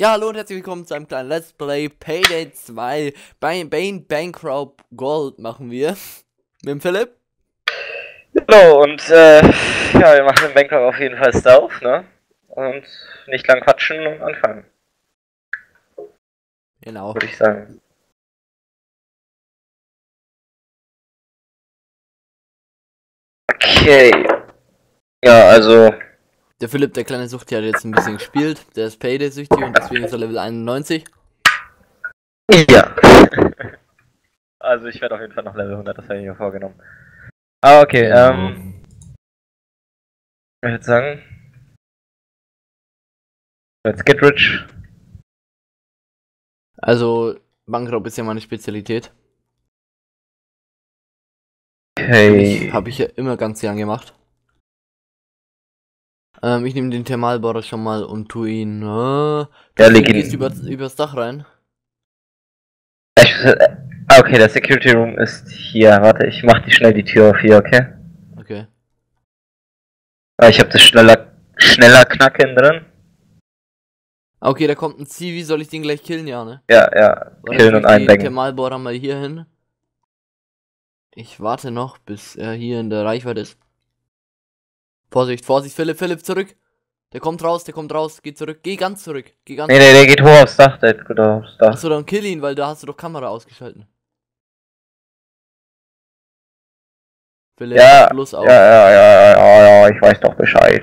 Ja, hallo und herzlich willkommen zu einem kleinen Let's Play Payday 2. Bei Bane Bankrupt Gold machen wir. Mit dem Philipp. Hallo und äh, ja, wir machen den Bankrupt auf jeden Fall auf, ne? Und nicht lang quatschen und anfangen, Genau. würde ich sagen. Okay. Ja, also, Der Philipp, der kleine Suchti, hat jetzt ein bisschen gespielt. Der ist Payday-süchtig und deswegen ist er Level 91. ja. also ich werde auf jeden Fall noch Level 100, das habe ich mir vorgenommen. Ah, okay, ähm, ich würde sagen, let's get rich. Also, Bankraub ist ja meine Spezialität. Okay. Habe ich ja immer ganz gern gemacht. Ähm, ich nehme den Thermalbohrer schon mal und tu ihn. Äh, Ja, du leg ihn- gehst über, übers Dach rein. Ich, äh, okay, der Security Room ist hier. Warte, ich mach die schnell die Tür auf hier, okay? Okay. Ah, ich habe das schneller, schneller Knacken drin. Okay, da kommt ein Zivi, soll ich den gleich killen, ja, ne? Ja, ja. Killen und einlenken. Thermalbohrer mal hier hin. Ich warte noch, bis er hier in der Reichweite ist. Vorsicht, Vorsicht, Philipp, Philipp, zurück. Der kommt raus, der kommt raus, geh zurück, geh ganz zurück, geh ganz Nee, nee, der geht hoch aufs Dach, der geht gut aufs Dach. Achso, dann kill ihn, weil da hast du doch Kamera ausgeschalten. Philipp, Ja, bloß auf. ja, ja, ja, ja, ja, ich weiß doch Bescheid.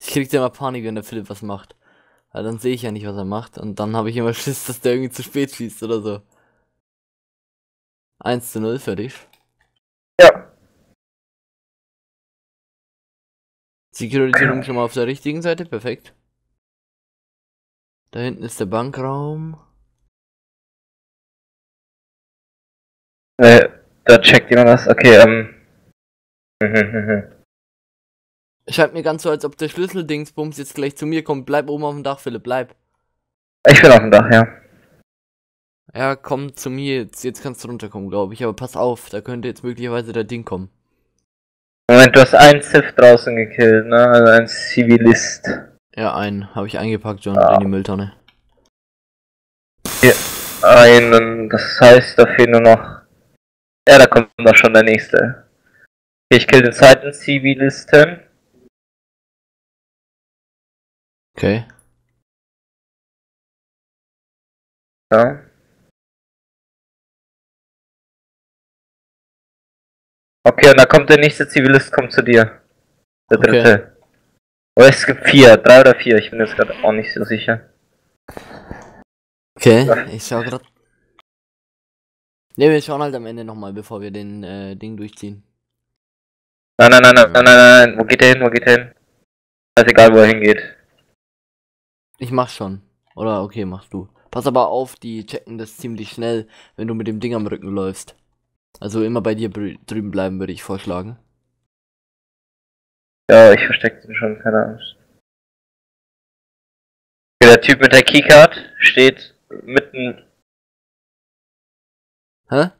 Ich krieg ja immer Panik, wenn der Philipp was macht. Weil dann sehe ich ja nicht, was er macht. Und dann habe ich immer Schiss, dass der irgendwie zu spät schießt oder so. 1 zu 0, fertig. Ja. Security Room schon mal auf der richtigen Seite, perfekt. Da hinten ist der Bankraum. Äh, da checkt jemand was. Okay, ähm. Scheint mir ganz so, als ob der Schlüsseldingsbums jetzt gleich zu mir kommt. Bleib oben auf dem Dach, Philipp, bleib. Ich bin auf dem Dach, ja. Ja, komm zu mir jetzt. Jetzt kannst du runterkommen, glaube ich. Aber pass auf, da könnte jetzt möglicherweise der Ding kommen. Moment, du hast einen Civ draußen gekillt, ne? Also ein Zivilist. Ja, einen habe ich eingepackt, John, Ah. in die Mülltonne. Einen, das heißt, da fehlt nur noch. Ja, da kommt doch schon der nächste. Okay, ich kill den zweiten Zivilisten. Okay. Ja. Okay, und da kommt der nächste Zivilist, kommt zu dir. Der Okay. dritte. Oder es gibt vier, drei oder vier, ich bin jetzt gerade auch nicht so sicher. Okay, Ja. ich schau grad. Ne, wir schauen halt am Ende nochmal, bevor wir den äh, Ding durchziehen. Nein, nein, nein, nein, nein, nein, nein, wo geht der hin, wo geht der hin? Ist egal, wo er hingeht. Ich mach schon. Oder okay, machst du. Pass aber auf, die checken das ziemlich schnell, wenn du mit dem Ding am Rücken läufst. Also immer bei dir drüben bleiben, würde ich vorschlagen. Ja, ich versteck den schon, keine Angst. Der Typ mit der Keycard steht mitten, Hä?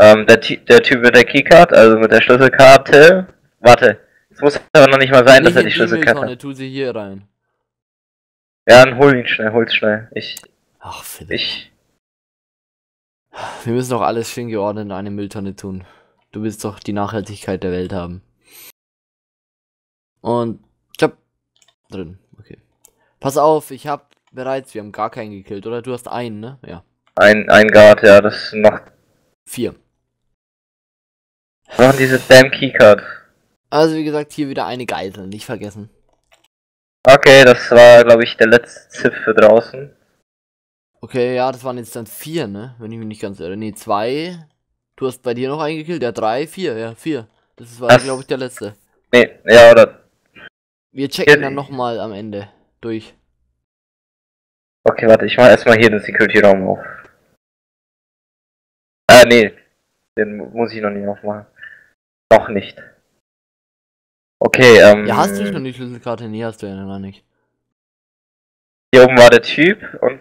ähm, der, der Typ mit der Keycard, also mit der Schlüsselkarte. Warte, es muss aber noch nicht mal sein, dass Nicht er die in Schlüsselkarte hat. Tu sie hier rein. Ja, dann hol ihn schnell, hol's schnell. Ich, Ach, Philipp. ich, Wir müssen doch alles schön geordnet in eine Mülltonne tun. Du willst doch die Nachhaltigkeit der Welt haben. Und ich hab drin, okay. Pass auf, ich hab bereits, wir haben gar keinen gekillt, oder? Du hast einen, ne? Ja. ein, ein Guard, ja, das noch, Vier. noch diese damn Keycard. Also wie gesagt, hier wieder eine Geisel, nicht vergessen. Okay, das war, glaube ich, der letzte Ziff für draußen. Okay, ja, das waren jetzt dann vier, ne? Wenn ich mich nicht ganz irre. Nee, zwei. Du hast bei dir noch einen gekillt, ja, drei, vier, ja, vier. Das war, glaube ich, der letzte. Nee, ja, oder, Wir checken dann nochmal am Ende durch. okay, warte, ich mach erstmal hier den Security-Raum auf. Ah, nee, den mu- muss ich noch nicht aufmachen. Noch nicht. Okay, ähm. Ja, hast du schon die Schlüsselkarte? Nee, hast du ja noch nicht. Hier oben war der Typ und.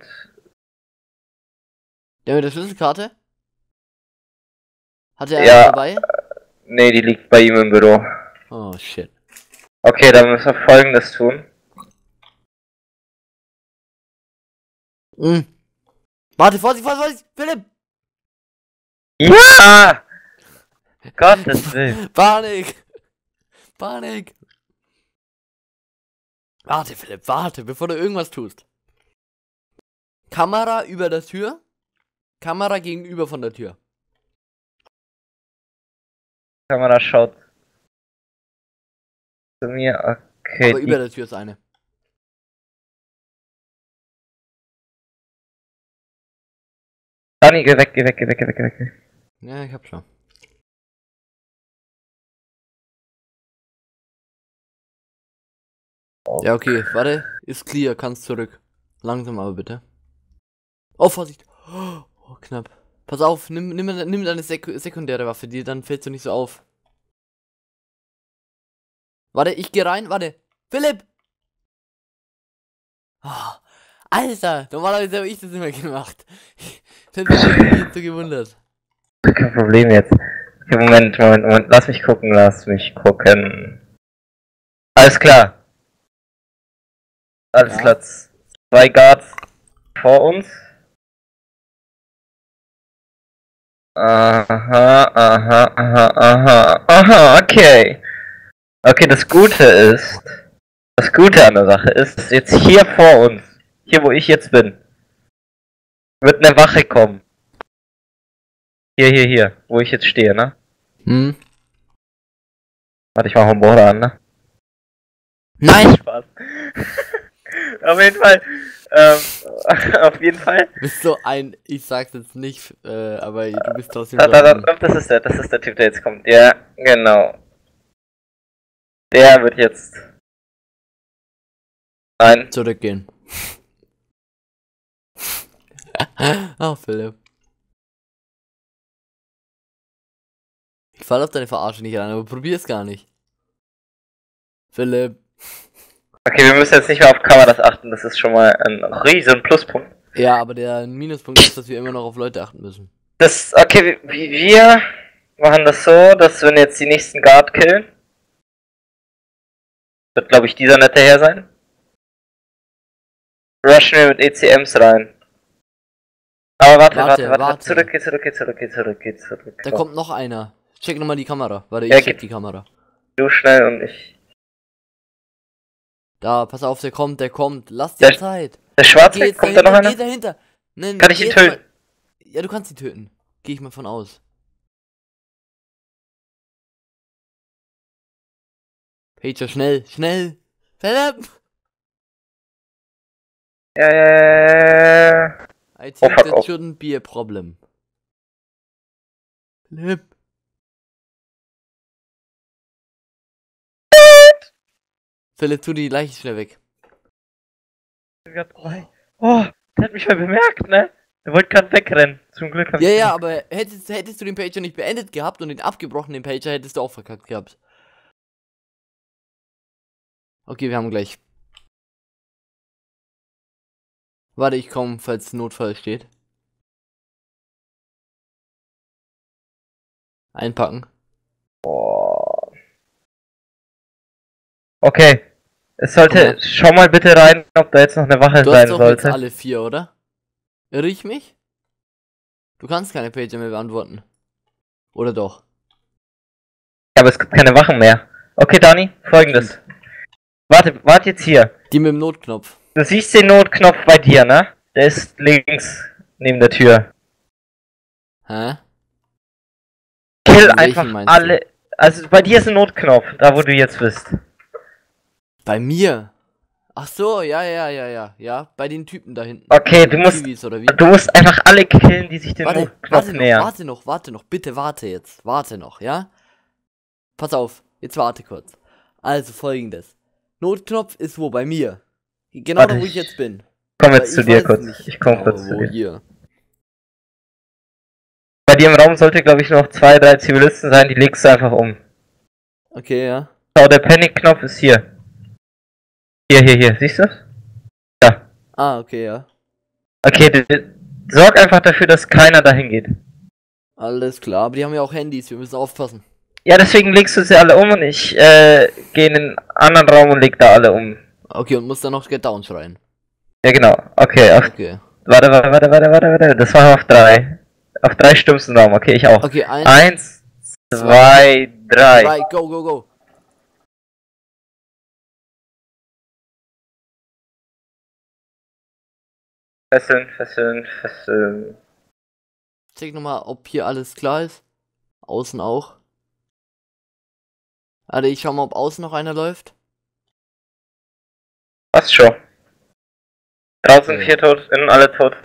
Der mit der Schlüsselkarte? Hat er Ja. dabei? Nee, die liegt bei ihm im Büro. Oh shit. Okay, dann müssen wir folgendes tun. Mm. Warte, Vorsicht, Vorsicht, Vorsicht, Philipp! Ja! Gottes Willen. Panik! Panik! Warte, Philipp, warte, bevor du irgendwas tust. Kamera über der Tür. Kamera gegenüber von der Tür. Kamera schaut zu mir. Okay, Aber über der Tür ist eine. Dani, geh weg, geh weg, geh weg, geh weg, geh weg. Ja, ich hab schon. Ja, okay, warte. Ist clear, kannst zurück. Langsam aber bitte. Oh, Vorsicht. Oh, knapp. Pass auf, nimm, nimm, nimm deine Sek sekundäre Waffe, die, dann fällst du nicht so auf. Warte, ich geh rein, warte. Philipp! Oh, Alter, normalerweise habe ich das immer gemacht. Ich hab mich so gewundert. Kein Problem jetzt. Moment, Moment, Moment. Lass mich gucken, lass mich gucken. Alles klar. Alles Ja. klar. Zwei Guards vor uns. Aha, aha, aha, aha, aha, okay. Okay, das Gute ist, das Gute an der Sache ist, dass jetzt hier vor uns, hier wo ich jetzt bin, wird eine Wache kommen. Hier, hier, hier, wo ich jetzt stehe, ne? Hm? Warte, ich mach mal Bohrer an, ne? Nein! Spaß. auf jeden Fall, ähm, auf jeden Fall. Du bist so ein, ich sag's jetzt nicht, äh, aber du bist trotzdem Da, so da, da, da, das ist der, das ist der Typ, der jetzt kommt. Ja, genau. Der wird jetzt. Nein, zurückgehen. oh, Philipp. Ich fall auf deine Verarsche nicht rein, aber probier's gar nicht. Philipp. Okay, wir müssen jetzt nicht mehr auf Kameras achten, das ist schon mal ein riesen Pluspunkt. Ja, aber der Minuspunkt ist, dass wir immer noch auf Leute achten müssen. Das, okay, wir, machen das so, dass wenn jetzt die nächsten Guard killen, wird glaube ich dieser nette Herr sein, rushen wir mit ECMs rein. Aber warte, Warte, warte, warte, zurück, geh zurück, geh zurück, geh zurück, geh zurück. Da kommt noch einer. Check nochmal die Kamera. Warte, ich Ja, check die Kamera. Du schnell und ich. Da, pass auf, der kommt, der kommt. Lass dir Der- Zeit. Der Schwarze, Geh kommt da noch dahinter, einer? Geh dahinter. Nein, Kann ich geh ihn töten? Mal. Ja, du kannst ihn töten. Gehe ich mal von aus. Pager, schnell, schnell. Philipp! Ja, ja, ja, ja. I Oh, think fuck that shouldn't be a problem. Philipp. Philipp, tu die Leiche schnell weg. Oh, der hat mich mal bemerkt, ne? Der wollte gerade wegrennen. Zum Glück hab Ja, ich ja, aber hättest, hättest du den Pager nicht beendet gehabt und den abgebrochenen Pager hättest du auch verkackt gehabt. Okay, wir haben gleich. Warte, ich komme, falls Notfall steht. Einpacken. Boah. Okay. Es sollte. Ja. Schau mal bitte rein, ob da jetzt noch eine Wache Du sein hast doch jetzt sollte. alle vier, oder? Irre ich mich? Du kannst keine Pager mehr beantworten. Oder doch? Ja, aber es gibt keine Wachen mehr. Okay, Dani, folgendes. Warte, warte jetzt hier. Die mit dem Notknopf. Du siehst den Notknopf bei dir, ne? Der ist links neben der Tür. Hä? Kill einfach meinst du? alle. Also bei dir ist ein Notknopf, da wo du jetzt bist. Bei mir? Ach so, ja, ja, ja, ja, ja. Bei den Typen da hinten. Okay, du musst- wie? Du musst einfach alle killen, die sich dem Warte, warte noch, nähern. warte noch, warte noch, bitte warte jetzt, warte noch, ja? Pass auf, jetzt warte kurz. Also folgendes. Notknopf ist wo? Bei mir. Genau Warte, da, wo ich jetzt bin. Komm jetzt zu dir kurz. nicht Ich komm kurz zu wo dir. hier. Bei dir im Raum sollte, glaube ich, noch zwei, drei Zivilisten sein, die legst du einfach um. Okay, ja. Schau, der Panic-Knopf ist hier. Hier, hier, hier. Siehst du? Ja. Ah, okay, ja. Okay, sorg einfach dafür, dass keiner dahin geht. Alles klar, aber die haben ja auch Handys, wir müssen aufpassen. Ja, deswegen legst du sie alle um und ich äh, gehe in den anderen Raum und leg da alle um. Okay, und muss dann noch Get Down schreien. Ja, genau. Okay, auf, Okay. Warte, warte, warte, warte, warte, warte. Das war auf drei. Auf drei stimmst du Daumen. Okay, ich auch. Okay, eins, Eins, zwei, drei. drei, go, go, go. Fesseln, fesseln, fesseln. Check nochmal, ob hier alles klar ist. Außen auch. Warte, ich schau mal, ob außen noch einer läuft. Passt schon. Draußen Okay. vier tot, innen alle tot.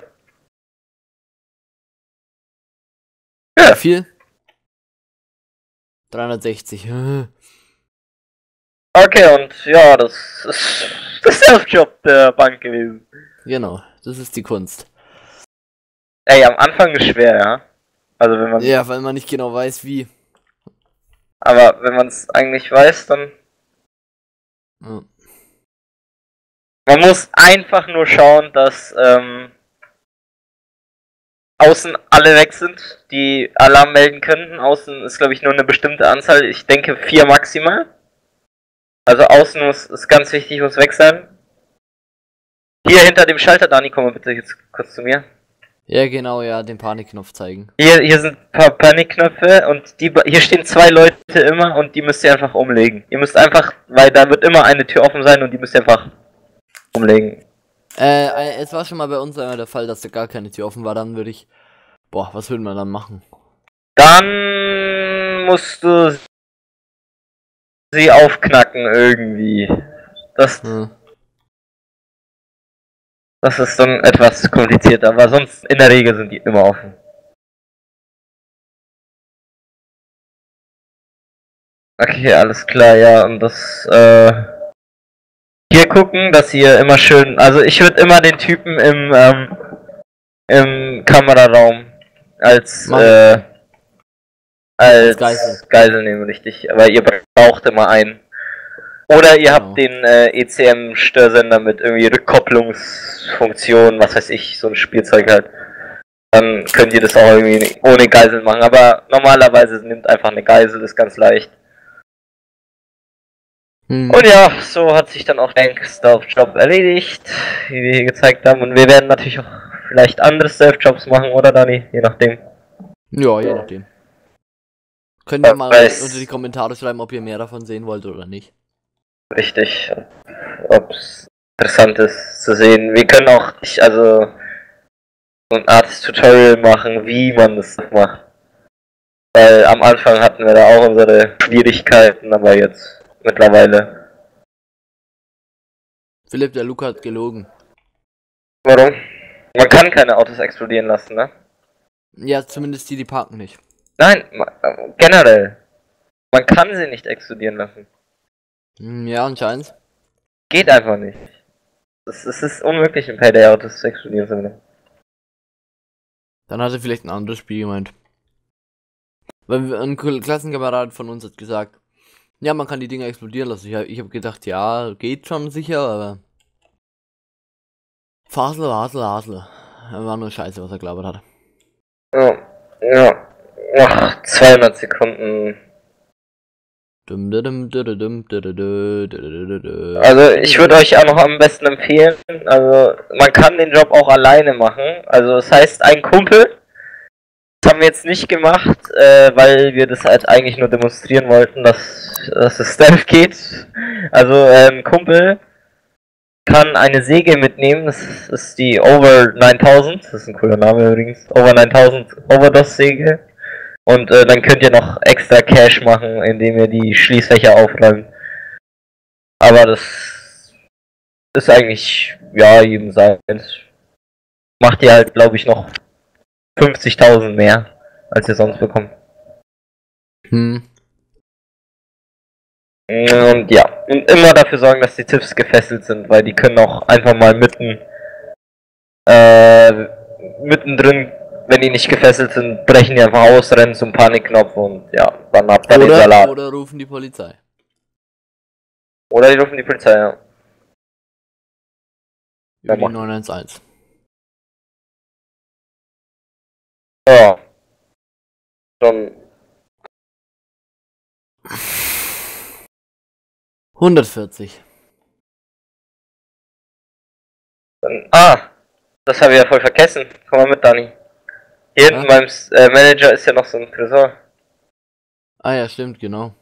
Wie Ja. viel? 360. Okay, und ja, das ist das Self-Job der Bank gewesen. Genau, das ist die Kunst. Ey, am Anfang ist schwer, ja. Also wenn man, Ja, weil man nicht genau weiß, wie. aber wenn man es eigentlich weiß, dann Ja. man muss einfach nur schauen, dass ähm, außen alle weg sind, die Alarm melden könnten. Außen ist glaube ich nur eine bestimmte Anzahl. Ich denke vier maximal. Also außen muss ist ganz wichtig, muss weg sein. Hier hinter dem Schalter, Dani, komm mal bitte jetzt kurz zu mir. Ja, genau, ja, den Panikknopf zeigen. Hier, hier sind ein paar Panikknöpfe und die, hier stehen zwei Leute immer und die müsst ihr einfach umlegen. Ihr müsst einfach, weil da wird immer eine Tür offen sein und die müsst ihr einfach umlegen. Äh, äh, es war schon mal bei uns einmal der Fall, dass da gar keine Tür offen war. Dann würde ich. Boah, was würden wir dann machen? Dann musst du sie aufknacken irgendwie. Das, Hm. Das ist dann etwas komplizierter, aber sonst in der Regel sind die immer offen. Okay, alles klar, ja, und das, äh, hier gucken, dass ihr immer schön, also ich würde immer den Typen im, ähm, im Kameraraum als, Mach. äh, als Geisel. Geisel nehmen, richtig, aber ihr braucht immer einen. Oder ihr Genau. habt den äh, ECM-Störsender mit irgendwie Rückkopplungsfunktion, was weiß ich, so ein Spielzeug halt. Dann könnt ihr das auch irgendwie ohne Geisel machen, aber normalerweise nimmt einfach eine Geisel, ist ganz leicht. Hm. Und ja, so hat sich dann auch der Self-Job erledigt, wie wir hier gezeigt haben. Und wir werden natürlich auch vielleicht andere Self-Jobs machen, oder Dani? Je nachdem. Ja, je nachdem. Könnt ihr mal unter die Kommentare schreiben, ob ihr mehr davon sehen wollt oder nicht. Richtig. Ob es interessant ist zu sehen. Wir können auch, ich, also, so ein Art Tutorial machen, wie man das macht. Weil am Anfang hatten wir da auch unsere Schwierigkeiten, aber jetzt mittlerweile. Philipp, der Luca hat gelogen. Warum? Man kann keine Autos explodieren lassen, ne? Ja, zumindest die, die parken nicht. Nein, äh, generell. Man kann sie nicht explodieren lassen. Hm, ja, anscheinend. Geht einfach nicht. Es, es ist unmöglich, im Payday-Autos zu explodieren zumindest. Dann hat er vielleicht ein anderes Spiel gemeint. Weil ein Kl- Klassenkamerad von uns hat gesagt, ja, man kann die Dinger explodieren lassen. Ich, hab- ich habe gedacht, ja, geht schon sicher, aber. Fasel, Hasel, Hasel. War nur Scheiße, was er gelabert hat. Ja, ja. Ach, 200 Sekunden. Also ich würde euch auch noch am besten empfehlen, also man kann den Job auch alleine machen. Also das heißt, ein Kumpel, das haben wir jetzt nicht gemacht, äh, weil wir das halt eigentlich nur demonstrieren wollten, dass, dass es Stealth geht. Also äh, ein Kumpel kann eine Säge mitnehmen, das ist die Over 9000, das ist ein cooler Name übrigens, Over 9000 Overdose Säge. Und äh, dann könnt ihr noch extra Cash machen, indem ihr die Schließfächer aufräumt. Aber das ist eigentlich, ja, jedem seins. Macht ihr halt, glaube ich, noch 50.000 mehr, als ihr sonst bekommt. Hm. Und ja, und immer dafür sorgen, dass die Tipps gefesselt sind, weil die können auch einfach mal mitten, äh, mittendrin, wenn die nicht gefesselt sind, brechen die einfach aus, rennen zum Panikknopf und ja, dann habt ihr den Oder, Salat. oder rufen die Polizei. Oder die rufen die Polizei, ja. Über die Ja, 911. Ja. Dann 140. Dann, ah, Das habe ich ja voll vergessen. Komm mal mit, Dani. Hier hinten Ja? beim äh, Manager ist ja noch so ein Tresor. Ah ja, stimmt, genau.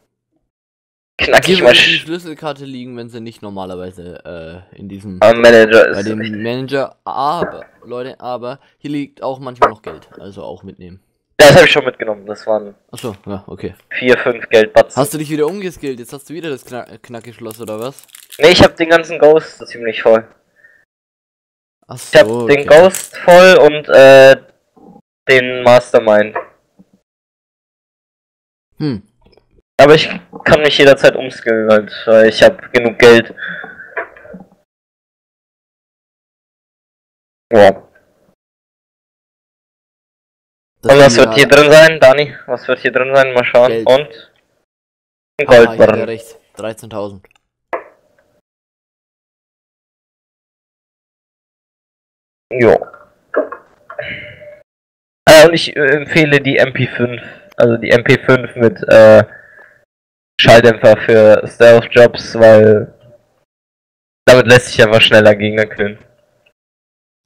Knack ich mal die sch- Schlüsselkarte liegen, wenn sie nicht normalerweise äh, in diesem am Manager bei ist. dem richtig. Manager. Aber, Leute, aber hier liegt auch manchmal noch Geld. Also auch mitnehmen. Das habe ich schon mitgenommen. Das waren Achso, ja, okay. 4, 5 Geldbatzen. Hast du dich wieder umgeskillt? Jetzt hast du wieder das Kna Knackeschloss oder was? Nee, ich habe den ganzen Ghost ziemlich voll. Achso. Ich habe den Ghost voll und äh, den Mastermind. Hm. Aber ich kann mich jederzeit umskillen, halt, weil ich habe genug Geld. Wow. Das Und was wird hier drin sein, Dani? Was wird hier drin sein? Mal schauen. Geld. Und? Ein Ah, Goldbarren. recht. 13.000. Jo. Und ich äh, empfehle die MP5. Also die MP5 mit äh, Schalldämpfer für Stealth-Jobs, weil damit lässt sich einfach schneller Gegner killen.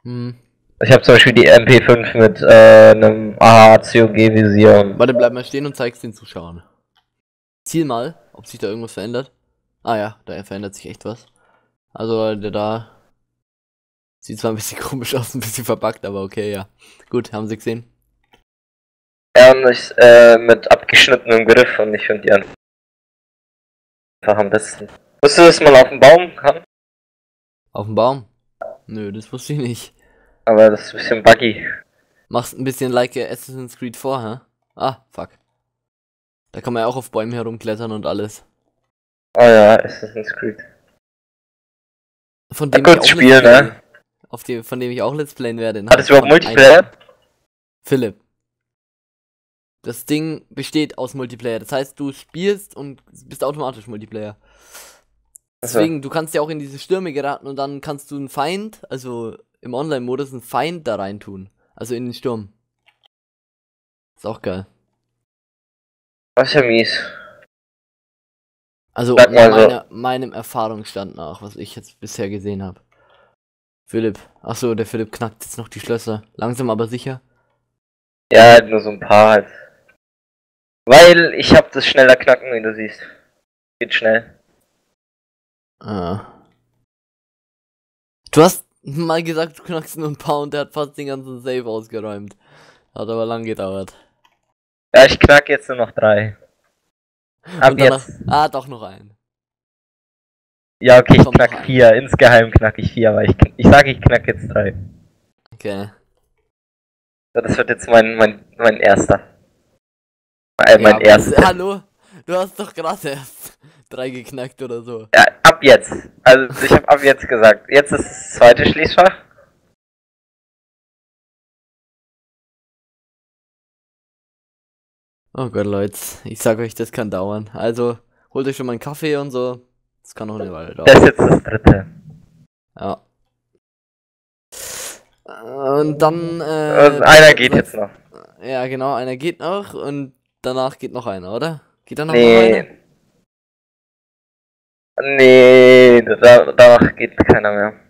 Hm. Ich habe zum Beispiel die MP5 mit äh, einem AHA-COG-Visier und Warte, bleib mal stehen und zeig's den Zuschauern. Ziel mal, ob sich da irgendwas verändert. Ah ja, da verändert sich echt was. Also Leute, da sieht zwar ein bisschen komisch aus, ein bisschen verbuggt, aber okay, ja. Gut, haben sie gesehen. Ja, und ich, äh, mit abgeschnittenem Griff und ich finde die einfach am besten. Wusstest du, dass man auf dem Baum kann? Auf dem Baum? Nö, das wusste ich nicht. Aber das ist ein bisschen buggy. Machst ein bisschen like Assassin's Creed 4, hä? Ah, fuck. Da kann man ja auch auf Bäumen herumklettern und alles. Oh ja, Assassin's Creed. Von Ja, dem kurz ich auch spielen, ne? Auf dem, von dem ich auch Let's Playen werde. Hat es überhaupt Multiplayer? Philipp. Das Ding besteht aus Multiplayer. Das heißt, du spielst und bist automatisch Multiplayer. Deswegen, du kannst ja auch in diese Stürme geraten und dann kannst du einen Feind, also im Online-Modus, einen Feind da rein tun. Also in den Sturm. Ist auch geil. das ist ja mies. Also so. meiner, meinem Erfahrungsstand nach, was ich jetzt bisher gesehen habe. Philipp. Achso, der Philipp knackt jetzt noch die Schlösser. Langsam aber sicher. Ja, halt nur so ein paar halt. Weil ich hab das schneller knacken, wie du siehst. Geht schnell. Ah. Du hast mal gesagt, du knackst nur ein paar und der hat fast den ganzen Save ausgeräumt. Hat aber lang gedauert. Ja, ich knack jetzt nur noch drei. Ab danach, jetzt. Ah, doch noch einen. Ja, okay, ich noch knack ein. vier. Insgeheim knack ich vier, aber ich, ich sage, ich knack jetzt drei. Okay. So, Das wird jetzt mein, mein, mein erster. Äh, Ja, mein das- erster. Hallo? Du hast doch gerade erst drei geknackt oder so. Ja, ab jetzt. Also ich habe ab jetzt gesagt. Jetzt ist das zweite Schließfach. Oh Gott, Leute. Ich sag euch, das kann dauern. Also, holt euch schon mal einen Kaffee und so. Das kann noch eine Weile Das dauern. ist jetzt das dritte. Ja. Und dann, äh. Und einer geht jetzt noch. Ja, genau, einer geht noch und danach geht noch einer, oder? Geht dann noch mal einer? Nee. Nee, da, danach geht keiner mehr.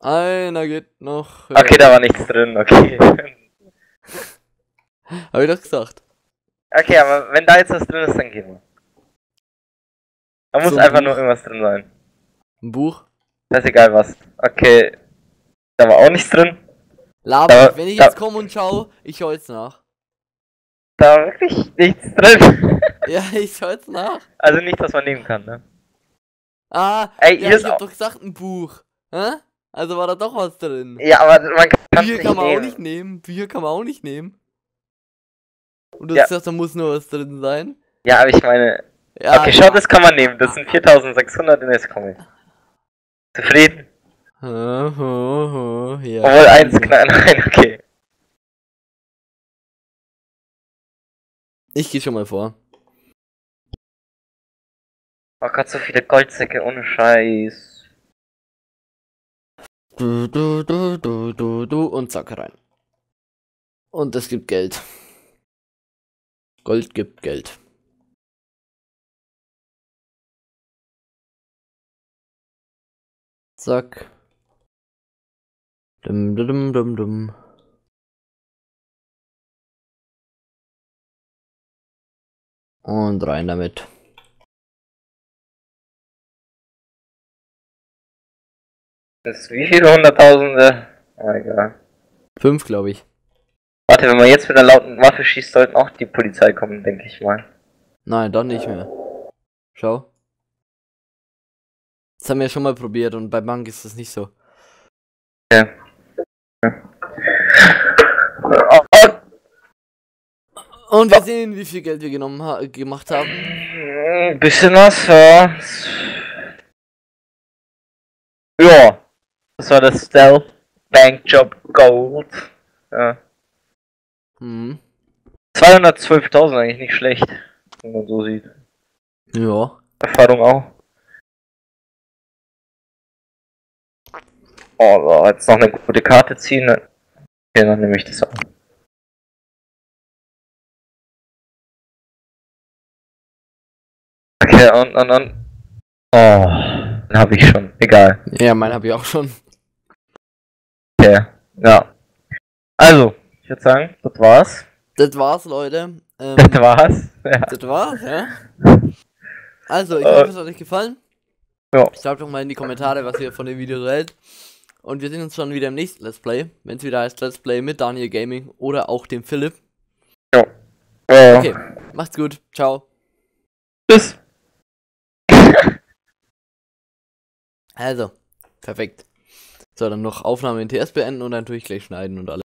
Einer geht noch. Okay, da war nichts drin, okay. Hab ich doch gesagt. Okay, aber wenn da jetzt was drin ist, dann gehen wir. Da muss Zum einfach Buch. nur irgendwas drin sein. Ein Buch. Das ist egal was. Okay. Da war auch nichts drin. Laber, Da- nicht. wenn ich da- jetzt komme und schau, ich schau jetzt nach. Da war wirklich nichts drin. Ja, ich schau jetzt nach. Also nicht, was man nehmen kann, ne? Ah, Ey, ja, ich hab auch. doch gesagt, ein Buch. Hä? Also war da doch was drin. Ja, aber man kann es Bücher nicht kann man auch nehmen. nicht nehmen. Bücher kann man auch nicht nehmen. Und du Ja. hast gesagt, da muss nur was drin sein. Ja, aber ich meine. Ja, Okay, schau, das kann man nehmen. Das sind 4600 in komme ich. Zufrieden? Ho, ho, ho, ja. Obwohl eins knapp. Nein, okay. Ich geh schon mal vor. Oh Gott, so viele Goldsäcke ohne Scheiß. Du, du, du, du, du, du und zack rein. Und es gibt Geld. Gold gibt Geld. Zack. Dum, dum, dum, dum. Und rein damit. Das ist wie viele Hunderttausende? Ah, egal. Fünf, glaube ich. Warte, wenn man jetzt mit einer lauten Waffe schießt, sollten auch die Polizei kommen, denke ich mal. Nein, dann nicht mehr. Schau. Das haben wir schon mal probiert und bei Bank ist das nicht so. Ja. Und wir sehen, wie viel Geld wir genommen ha gemacht haben. ein bisschen was, ja. Ja. Das war das Stealth Bank Job Gold. Ja. Hm. 212.000 eigentlich nicht schlecht, wenn man so sieht. Ja. Erfahrung auch. Oh, jetzt noch eine gute Karte ziehen. Okay, dann nehme ich das auch. Okay, und, und, und. Oh, den habe ich schon. Egal. Ja, meinen habe ich auch schon. Okay, ja. Also, ich würde sagen, das war's. Das war's, Leute. Ähm, Das war's. Ja. das war's, ja. Also, ich Äh. hoffe, es hat euch gefallen. Ja. Schreibt doch mal in die Kommentare, was ihr von dem Video hält. Und wir sehen uns schon wieder im nächsten Let's Play. Wenn es wieder heißt Let's Play mit Daniel Gaming oder auch dem Philipp. Ja. Okay, macht's gut. Ciao. Tschüss. Also, perfekt. So, dann noch Aufnahme in TS beenden und dann natürlich gleich schneiden und alles.